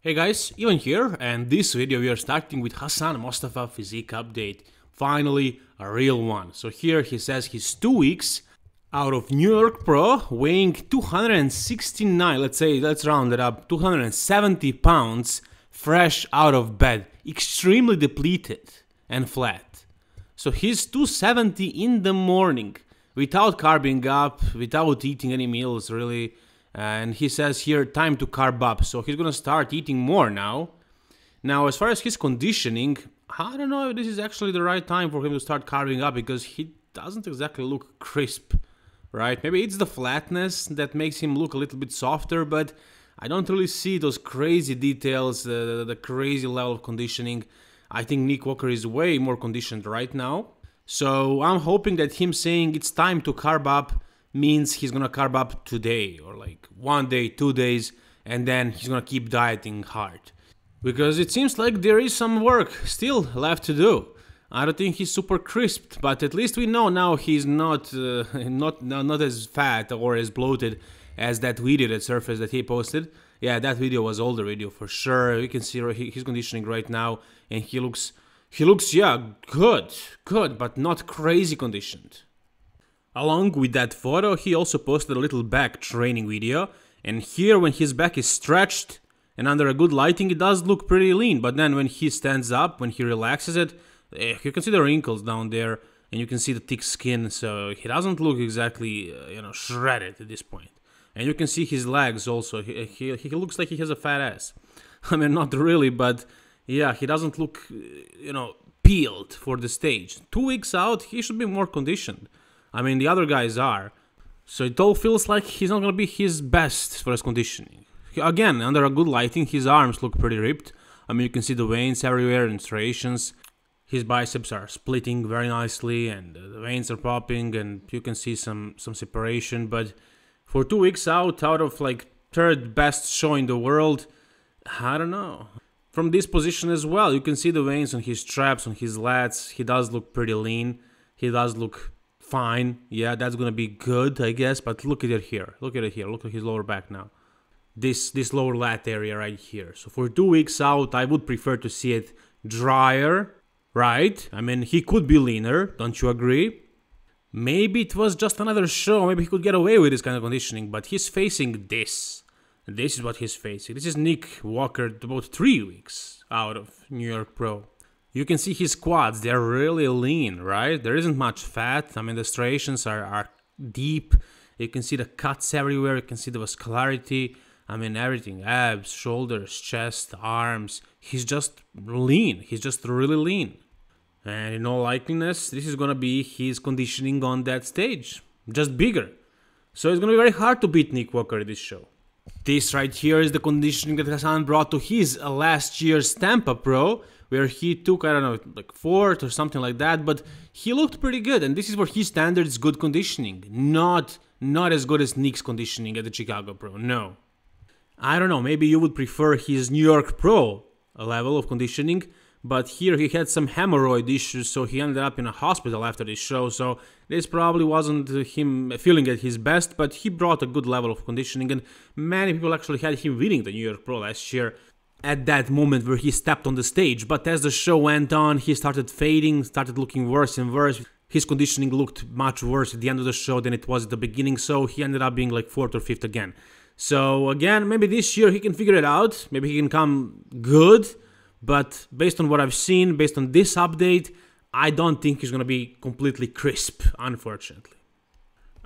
Hey guys, Ivan here, and this video we are starting with Hassan Mostafa physique update. Finally, a real one. So here he says he's two weeks out of New York Pro, weighing 269, let's say, let's round it up, 270 pounds, fresh out of bed, extremely depleted and flat. So he's 270 in the morning, without carbing up, without eating any meals really, and he says here time to carb up. So he's gonna start eating more now. Now as far as his conditioning i don't know if this is actually the right time for him to start carbing up because he doesn't exactly look crisp right? Maybe it's the flatness that makes him look a little bit softer but i don't really see those crazy details uh, the crazy level of conditioning. I think nick walker is way more conditioned right now. So i'm hoping that him saying it's time to carb up means he's gonna carb up today or like one day, two days, and then he's gonna keep dieting hard. Because it seems like there is some work still left to do. I don't think he's super crisped, but at least we know now he's not uh, not not as fat or as bloated as that video that surfaced that he posted. Yeah, that video was older video for sure. You can see his conditioning right now, and he looks he looks yeah good, good, but not crazy conditioned. Along with that photo, he also posted a little back training video, and here when his back is stretched and under a good lighting, it does look pretty lean, but then when he stands up, when he relaxes it, eh, you can see the wrinkles down there, and you can see the thick skin, so he doesn't look exactly, uh, you know, shredded at this point. And you can see his legs also, he, he, he looks like he has a fat ass. I mean, not really, but yeah, he doesn't look, you know, peeled for the stage. Two weeks out, he should be more conditioned. I mean, the other guys are. So it all feels like he's not going to be his best for his conditioning. Again, under a good lighting, his arms look pretty ripped. I mean, you can see the veins everywhere and striations. His biceps are splitting very nicely, and uh, the veins are popping, and you can see some some separation. But for two weeks out, out of like third best show in the world, I don't know. From this position as well, you can see the veins on his traps, on his lats. He does look pretty lean. He does look fine. Yeah, that's gonna be good, I guess. But look at it here. Look at it here. Look at his lower back now. This this lower lat area right here. So for two weeks out, I would prefer to see it drier, right? I mean, he could be leaner. Don't you agree? Maybe it was just another show. Maybe he could get away with this kind of conditioning. But he's facing this. This is what he's facing. This is Nick Walker about three weeks out of New York Pro. You can see his quads, they're really lean, right? There isn't much fat. I mean, the striations are, are deep. You can see the cuts everywhere. You can see the vascularity. I mean, everything abs, shoulders, chest, arms. He's just lean. He's just really lean. And in all likeliness, this is gonna be his conditioning on that stage, just bigger. So it's gonna be very hard to beat Nick Walker this show. This right here is the conditioning that Hassan brought to his last year's Tampa Pro, where he took, I don't know, like fourth or something like that, but he looked pretty good. And this is where his standards good conditioning, not not as good as Nick's conditioning at the Chicago Pro. No. I don't know, maybe you would prefer his New York Pro level of conditioning, but here he had some hemorrhoid issues, so he ended up in a hospital after this show. So this probably wasn't him feeling at his best, but he brought a good level of conditioning, and many people actually had him winning the New York Pro last year at that moment where he stepped on the stage. But as the show went on, he started fading, started looking worse and worse. His conditioning looked much worse at the end of the show than it was at the beginning, so he ended up being like fourth or fifth again. So again, maybe this year he can figure it out. Maybe he can come good. But based on what I've seen, based on this update, I don't think he's gonna be completely crisp, unfortunately.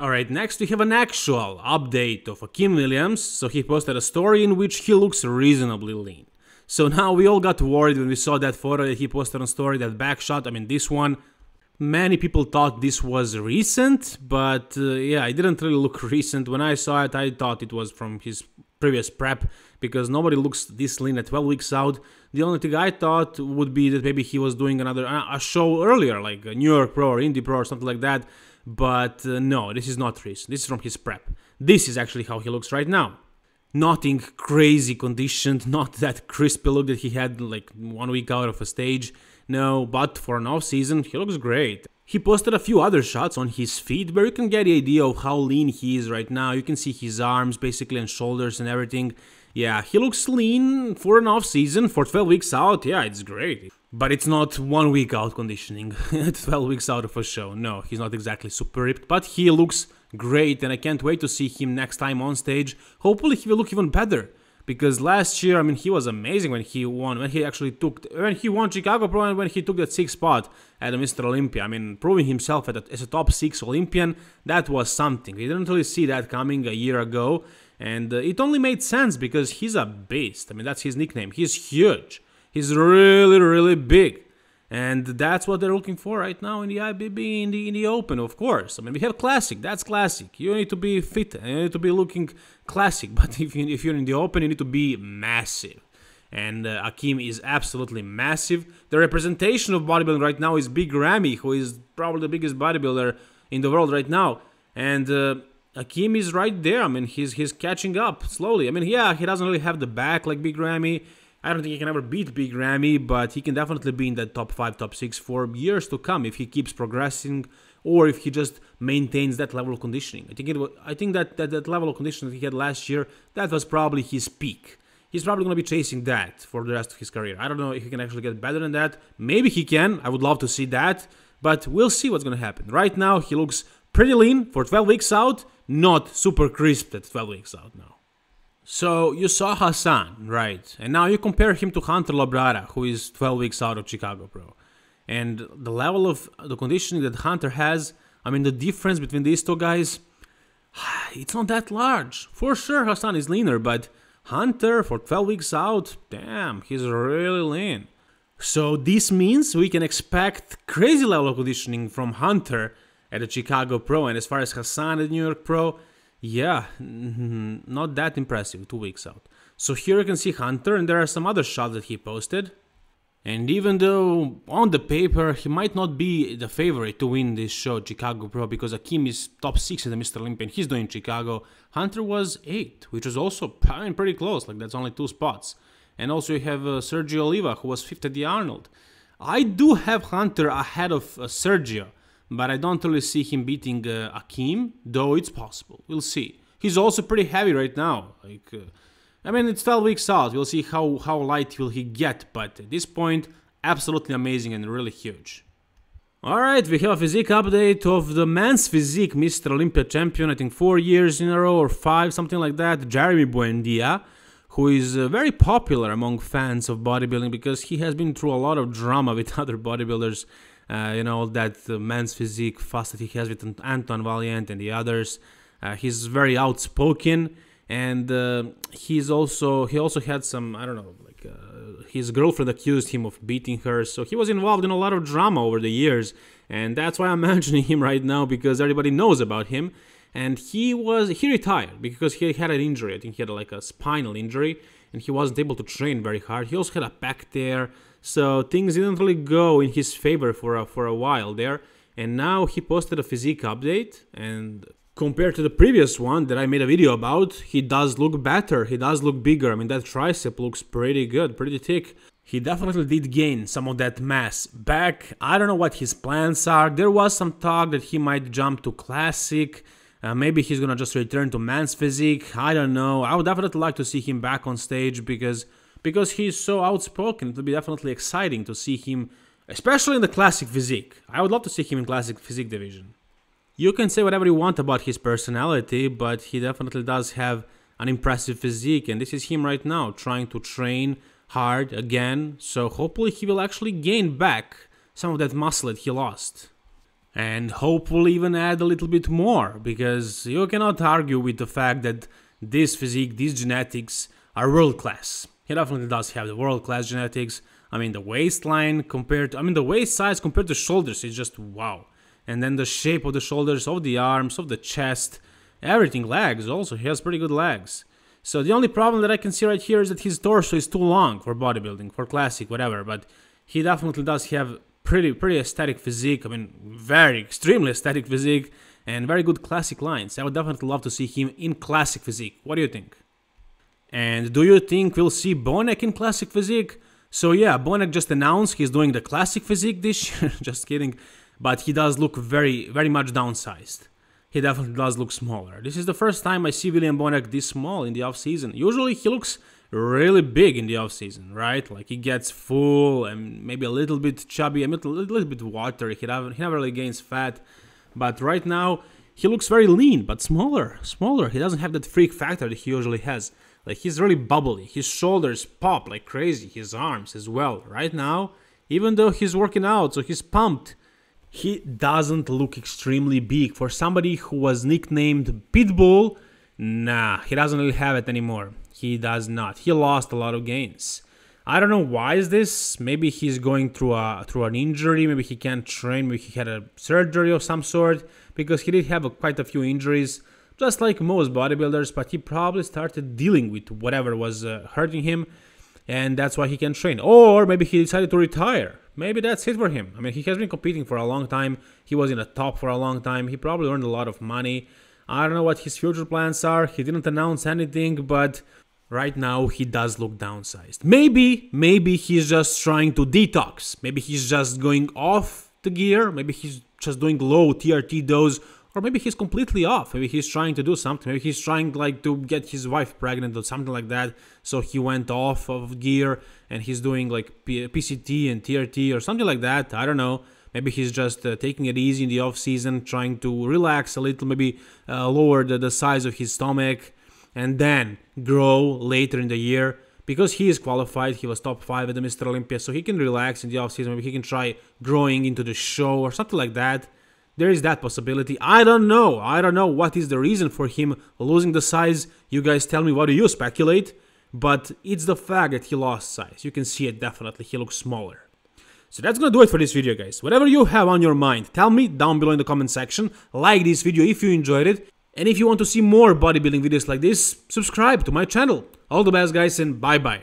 Alright, next we have an actual update of Akim Williams. So he posted a story in which he looks reasonably lean. So now we all got worried when we saw that photo that he posted on story, that back shot, I mean this one. Many people thought this was recent, but uh, yeah, it didn't really look recent. When I saw it, I thought it was from his previous prep because nobody looks this lean at 12 weeks out. The only thing I thought would be that maybe he was doing another a show earlier, like New York Pro or Indie Pro or something like that but uh, no, this is not Reese. This is from his prep. This is actually how he looks right now. Nothing crazy conditioned, not that crispy look that he had like one week out of a stage. No, but for an off season, he looks great. He posted a few other shots on his feet where you can get the idea of how lean he is right now. You can see his arms basically and shoulders and everything. Yeah, he looks lean for an off season, for 12 weeks out. Yeah, it's great. But it's not one week out conditioning, 12 weeks out of a show. No, he's not exactly super ripped, but he looks great, and I can't wait to see him next time on stage. Hopefully, he will look even better because last year, I mean, he was amazing when he won, when he actually took, when he won Chicago Pro and when he took that sixth spot at Mr. Olympia. I mean, proving himself as a top six Olympian, that was something. We didn't really see that coming a year ago, and uh, it only made sense because he's a beast. I mean, that's his nickname. He's huge. He's really, really big. And that's what they're looking for right now in the IFBB, in the, in the Open, of course. I mean, we have Classic, that's Classic. You need to be fit, you need to be looking classic. But if, you, if you're in the Open, you need to be massive. And uh, Akim is absolutely massive. The representation of bodybuilding right now is Big Ramy, who is probably the biggest bodybuilder in the world right now. And uh, Akim is right there. I mean, he's he's catching up slowly. I mean, yeah, he doesn't really have the back like Big Ramy. I don't think he can ever beat Big Ramy, but he can definitely be in that top 5, top 6 for years to come if he keeps progressing or if he just maintains that level of conditioning. I think it was, I think that, that that level of conditioning he had last year, that was probably his peak. He's probably going to be chasing that for the rest of his career. I don't know if he can actually get better than that. Maybe he can. I would love to see that, but we'll see what's going to happen. Right now, he looks pretty lean for 12 weeks out, not super crisp at 12 weeks out now. So you saw Hassan, right? And now you compare him to Hunter Labrada, who is 12 weeks out of Chicago Pro. And the level of uh, the conditioning that Hunter has, I mean, the difference between these two guys, it's not that large. For sure, Hassan is leaner, but Hunter for 12 weeks out, damn, he's really lean. So this means we can expect crazy level of conditioning from Hunter at the Chicago Pro. And as far as Hassan at New York Pro, yeah, not that impressive, two weeks out. So here you can see Hunter, and there are some other shots that he posted. And even though on the paper he might not be the favorite to win this show, Chicago Pro, because Akim is top 6 in the Mr. Olympia and he's doing Chicago, Hunter was 8, which was also pretty close, like that's only two spots. And also you have uh, Sergio Oliva, who was 5th at the Arnold. I do have Hunter ahead of uh, Sergio, but I don't really see him beating uh, Akim, though it's possible. We'll see. He's also pretty heavy right now. Like, I mean, it's 12 weeks out. We'll see how how light will he get, but at this point, absolutely amazing and really huge. Alright, we have a physique update of the men's physique Mr. Olympia champion, I think four years in a row or five, something like that, Jeremy Buendia, who is uh, very popular among fans of bodybuilding because he has been through a lot of drama with other bodybuilders uh, you know that uh, man's physique fuss that he has with Anton Valiant and the others. Uh, he's very outspoken, and uh, he's also he also had some I don't know like uh, his girlfriend accused him of beating her, so he was involved in a lot of drama over the years, and that's why I'm mentioning him right now because everybody knows about him. And he was he retired because he had an injury. I think he had like a spinal injury, and he wasn't able to train very hard. He also had a back tear so things didn't really go in his favor for a, for a while there. And now he posted a physique update and compared to the previous one that I made a video about, he does look better. He does look bigger. I mean, that tricep looks pretty good, pretty thick. He definitely did gain some of that mass back. I don't know what his plans are. There was some talk that he might jump to classic. Uh, maybe he's gonna just return to man's physique. I don't know. I would definitely like to see him back on stage because because he's so outspoken. It would be definitely exciting to see him, especially in the classic physique. I would love to see him in classic physique division. You can say whatever you want about his personality, but he definitely does have an impressive physique, and this is him right now trying to train hard again. So hopefully he will actually gain back some of that muscle that he lost. And hopefully even add a little bit more, because you cannot argue with the fact that this physique, these genetics are world class. He definitely does have the world class genetics. I mean, the waistline compared to, I mean, the waist size compared to shoulders is just wow. And then the shape of the shoulders, of the arms, of the chest, everything, legs also. He has pretty good legs. So the only problem that I can see right here is that his torso is too long for bodybuilding, for classic, whatever. But he definitely does have pretty, pretty aesthetic physique. I mean, very extremely aesthetic physique and very good classic lines. I would definitely love to see him in classic physique. What do you think? And do you think we'll see Bonac in classic physique? So yeah, Bonac just announced he's doing the classic physique this year. just kidding, but he does look very, very much downsized. he definitely does look smaller. This is the first time I see William Bonac this small in the off season. Usually he looks really big in the offseason, right? Like he gets full and maybe a little bit chubby, a little, little bit watery. He never, he never really gains fat. But right now, he looks very lean, but smaller, smaller. He doesn't have that freak factor that he usually has. Like he's really bubbly. His shoulders pop like crazy. His arms as well. Right now, even though he's working out, so he's pumped, he doesn't look extremely big. For somebody who was nicknamed Pitbull, nah, he doesn't really have it anymore. He does not. He lost a lot of gains. I don't know why is this. Maybe he's going through a through an injury. Maybe he can't train. Maybe he had a surgery of some sort because he did have a, quite a few injuries, just like most bodybuilders. But he probably started dealing with whatever was uh, hurting him, and that's why he can train. Or maybe he decided to retire. Maybe that's it for him. I mean, he has been competing for a long time. He was in the top for a long time. He probably earned a lot of money. I don't know what his future plans are. He didn't announce anything, but right now he does look downsized. Maybe, maybe he's just trying to detox. Maybe he's just going off the gear. Maybe he's just doing low TRT dose. Or maybe he's completely off. Maybe he's trying to do something. Maybe he's trying like to get his wife pregnant or something like that. So he went off of gear and he's doing like P- PCT and TRT or something like that. I don't know. Maybe he's just uh, taking it easy in the off season, trying to relax a little, maybe uh, lower the, the size of his stomach and then grow later in the year. Because he is qualified he was top 5 at the mr olympia so he can relax in the offseason. Maybe he can try growing into the show or something like that. There is that possibility. I don't know. I don't know what is the reason for him losing the size. You guys tell me what do you speculate? But it's the fact that he lost size. You can see it definitely. He looks smaller. So that's gonna do it for this video guys. Whatever you have on your mind tell me down below in the comment section. Like this video if you enjoyed it and if you want to see more bodybuilding videos like this, subscribe to my channel. All the best guys and bye bye.